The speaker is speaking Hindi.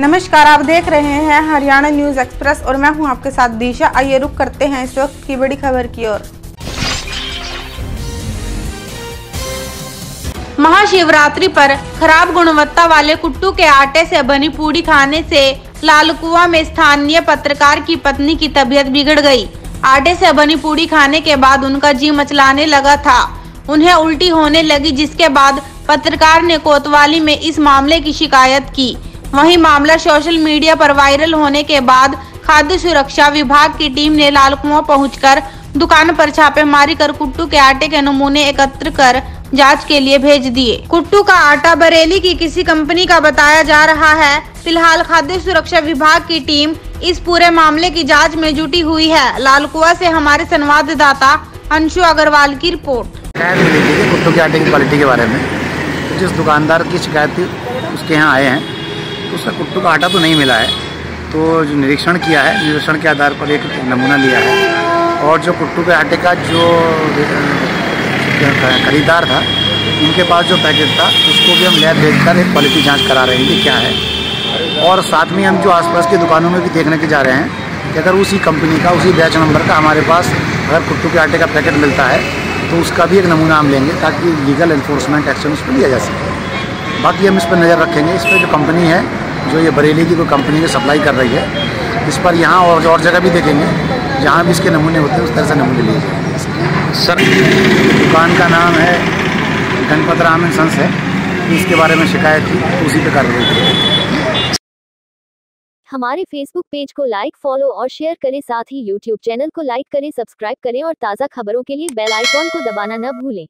नमस्कार, आप देख रहे हैं हरियाणा न्यूज़ एक्सप्रेस और मैं हूँ आपके साथ दिशा। आइए रुक करते हैं इस वक्त की बड़ी खबर की ओर। महाशिवरात्रि पर खराब गुणवत्ता वाले कुट्टू के आटे से बनी पूड़ी खाने से लालकुआ में स्थानीय पत्रकार की पत्नी की तबीयत बिगड़ गई। आटे से बनी पूड़ी खाने के बाद उनका जी मचलाने लगा था। उन्हें उल्टी होने लगी, जिसके बाद पत्रकार ने कोतवाली में इस मामले की शिकायत की। वहीं मामला सोशल मीडिया पर वायरल होने के बाद खाद्य सुरक्षा विभाग की टीम ने लाल लालकुआ पहुंचकर दुकान पर छापेमारी कर कुट्टू के आटे के नमूने एकत्र कर जाँच के लिए भेज दिए। कुट्टू का आटा बरेली की किसी कंपनी का बताया जा रहा है। फ़िलहाल खाद्य सुरक्षा विभाग की टीम इस पूरे मामले की जाँच में जुटी हुई है। लालकुआ से हमारे संवाददाता अंशु अग्रवाल की रिपोर्ट। कुट्टू के आटे की क्वालिटी के बारे में। जिस दुकानदार की शिकायत उसके यहाँ आए हैं। उसका कुट्टू का आटा तो नहीं मिला है। तो जो निरीक्षण किया है, निरीक्षण के आधार पर एक नमूना लिया है। और जो कुट्टू के आटे का जो खरीदार था उनके पास जो पैकेट था, उसको भी हम लैब भेजकर एक क्वालिटी जाँच करा रहे हैं कि क्या है। और साथ में हम जो आसपास की दुकानों में भी देखने के जा रहे हैं कि अगर उसी कंपनी का, उसी बैच नंबर का हमारे पास अगर कुट्टू के आटे का पैकेट मिलता है तो उसका भी एक नमूना हम लेंगे ताकि लीगल इन्फोर्समेंट एक्शन उस पर लिया जा सके। बाकी हम इस पर नज़र रखेंगे। इस पर जो कंपनी है जो ये बरेली की कोई कंपनी की सप्लाई कर रही है इस पर यहाँ और और जगह भी देखेंगे जहाँ भी इसके नमूने होते हैं उस तरह से नमूने लिए जाएँगे। सर। दुकान का नाम है गणपत राम एंड सन्स है। इसके बारे में शिकायत थी उसी पे कार्रवाई की हमारे फेसबुक पेज को लाइक फॉलो और शेयर करें। साथ ही यूट्यूब चैनल को लाइक करें सब्सक्राइब करें और ताज़ा खबरों के लिए बेल आइकॉन को दबाना न भूलें।